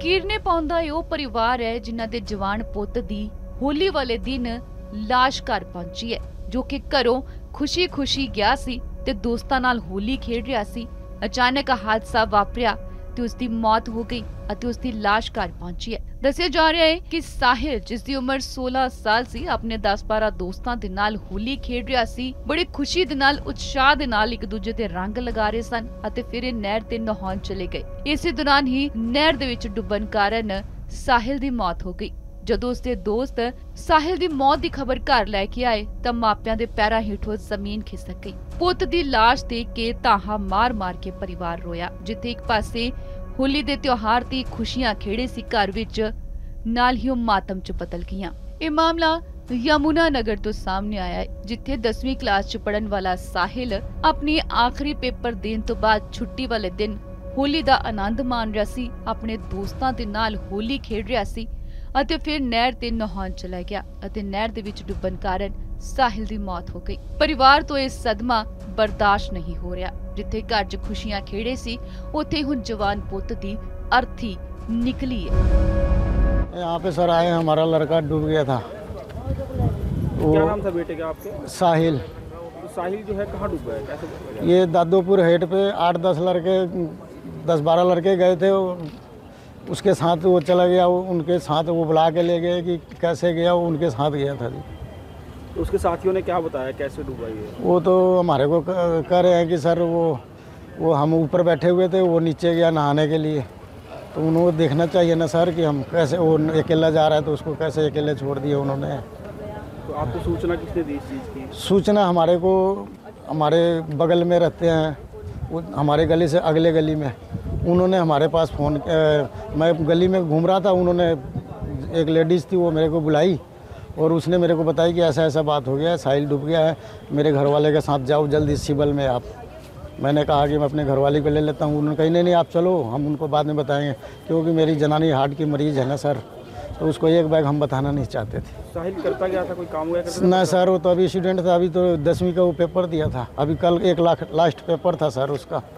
ਕੀਰਨੇ ਪਾਉਂਦਾ ਉਹ ਪਰਿਵਾਰ ਹੈ ਜਿਨ੍ਹਾਂ ਦੇ ਜਵਾਨ ਪੁੱਤ ਦੀ ਹੋਲੀ ਵਾਲੇ ਦਿਨ ਲਾਸ਼ ਘਰ ਪਹੁੰਚੀ ਹੈ, ਜੋ ਕਿ ਘਰੋਂ ਖੁਸ਼ੀ-ਖੁਸ਼ੀ ਗਿਆ ਸੀ ਤੇ ਦੋਸਤਾਂ ਨਾਲ ਹੋਲੀ ਖੇਡ ਰਿਹਾ ਸੀ। ਅਚਾਨਕ ਹਾਦਸਾ ਵਾਪਰਿਆ ਤੇ ਉਸ ਦੀ ਮੌਤ ਹੋ ਗਈ ਅਤੇ ਉਸ ਦੀ ਲਾਸ਼ ਘਰ ਪਹੁੰਚੀ ਹੈ। ਦੱਸਿਆ ਜਾ ਰਿਹਾ ਹੈ ਕਿ ਸਾਹਿਲ ਜਿਸ ਦੀ ਉਮਰ 16 ਸਾਲ ਸੀ, ਆਪਣੇ 10-12 ਦੋਸਤਾਂ ਦੇ ਨਾਲ ਹੋਲੀ ਖੇਡ ਰਿਹਾ ਸੀ। ਬੜੀ ਖੁਸ਼ੀ ਦੇ ਨਾਲ, ਉਤਸ਼ਾਹ ਦੇ ਨਾਲ ਇੱਕ ਦੂਜੇ ਤੇ ਰੰਗ ਲਗਾ ਰਹੇ ਸਨ ਅਤੇ ਫਿਰ ਇਹ ਨਹਿਰ ਤੇ ਨਹਾਉਣ ਚਲੇ ਗਏ। ਇਸੇ ਦੌਰਾਨ ਹੀ ਨਹਿਰ ਦੇ ਵਿੱਚ ਡੁੱਬਣ ਕਾਰਨ ਸਾਹਿਲ ਦੀ ਮੌਤ ਹੋ ਗਈ। ਜਦੋਂ ਉਸਦੇ ਦੋਸਤ ਸਾਹਿਲ ਦੀ ਮੌਤ ਦੀ ਖਬਰ ਘਰ ਲੈ ਕੇ ਆਏ, ਤਾਂ ਮਾਪਿਆਂ ਦੇ ਪੈਰਾਂ ਹੇਠੋਂ ਜ਼ਮੀਨ ਖਿਸਕ ਗਈ। ਪੁੱਤ ਦੀ ਲਾਸ਼ ਦੇਖ ਕੇ ਤਾਹਾ ਮਾਰ-ਮਾਰ ਕੇ ਪਰਿਵਾਰ ਰੋਇਆ, ਜਿੱਥੇ ਇੱਕ ਪਾਸੇ ਹੋਲੀ ਦੇ ਤਿਉਹਾਰ ਦੀ ਖੁਸ਼ੀਆਂ ਖੇੜੇ ਸੀ ਘਰ ਵਿੱਚ, ਨਾਲ ਹੀ ਉਹ ਮਾਤਮ ਚ ਬਦਲ ਗਈਆਂ। ਇਹ ਮਾਮਲਾ ਯਮੁਨਾ ਨਗਰ ਤੋਂ ਸਾਹਮਣੇ ਆਇਆ ਹੈ ਜਿੱਥੇ 10ਵੀਂ ਕਲਾਸ ਚ ਪੜਨ ਵਾਲਾ ਸਾਹਿਲ ਆਪਣੀ ਆਖਰੀ ਪੇਪਰ ਦੇਣ ਤੋਂ ਬਾਅਦ ਛੁੱਟੀ ਵਾਲੇ ਦਿਨ ਹੋਲੀ ਦਾ ਆਨੰਦ ਮਾਣ ਰਿਹਾ ਸੀ, ਆਪਣੇ ਦੋਸਤਾਂ ਦੇ ਨਾਲ ਹੋਲੀ ਖੇਡ ਰਿਹਾ ਸੀ। ਅਤੇ ਫਿਰ ਨਹਿਰ ਤੇ ਨਹਾਉਣ ਚਲਾ ਗਿਆ ਅਤੇ ਨਹਿਰ ਦੇ ਵਿੱਚ ਡੁੱਬਣ ਕਾਰਨ ਸਾਹਿਲ ਦੀ ਮੌਤ ਹੋ ਗਈ ਪਰਿਵਾਰ ਤੋਂ ਇਹ ਸਦਮਾ ਬਰਦਾਸ਼ਤ ਨਹੀਂ ਹੋ ਰਿਹਾ ਜਿੱਥੇ ਘਰ 'ਚ ਖੁਸ਼ੀਆਂ ਖੇੜੇ ਸੀ ਉੱਥੇ ਹੁਣ ਜਵਾਨ ਪੁੱਤ ਦੀ ਅਰਥੀ ਨਿਕਲੀ ਹੈ यहाँ पे सर आए हमारा लड़का डूब गया था वो क्या नाम था बेटे का आपके साहिल तो साहिल जो है कहाँ डूबा है कैसे डूबा है? ये दादोपुर हेड पे आठ दस लड़के दस बारह लड़के गए थे वो उसके साथ वो चला गया वो उनके साथ वो बुला के ले गए कि कैसे गया वो उनके साथ गया था जी। तो उसके साथियों ने क्या बताया कैसे डूबा ये? वो तो हमारे को कह रहे हैं कि सर वो वो हम ऊपर बैठे हुए थे वो नीचे गया नहाने के लिए। तो उन्होंने देखना चाहिए ना सर कि हम कैसे वो अकेला जा रहा है तो उसको कैसे अकेले छोड़ दिया उन्होंने। तो आपको सूचना किसने दी इस चीज़ की? सूचना हमारे को हमारे बगल में रहते हैं वो हमारे गली से अगले गली में। उन्होंने हमारे पास फ़ोन मैं गली में घूम रहा था उन्होंने एक लेडीज़ थी वो मेरे को बुलाई और उसने मेरे को बताया कि ऐसा ऐसा बात हो गया है साहिल डूब गया है मेरे घर वाले के साथ जाओ जल्दी सिबल में आप। मैंने कहा कि मैं अपने घरवाली को ले लेता हूँ। उन्होंने कही नहीं नहीं आप चलो हम उनको बाद में बताएँगे क्योंकि मेरी जनानी हार्ट की मरीज़ है ना सर। तो उसको एक बैग हम बताना नहीं चाहते थे। साहिल करता क्या था? कोई काम करता ना सर वो तो अभी स्टूडेंट था अभी तो दसवीं का वो पेपर दिया था। अभी कल एक लाख लास्ट पेपर था सर उसका।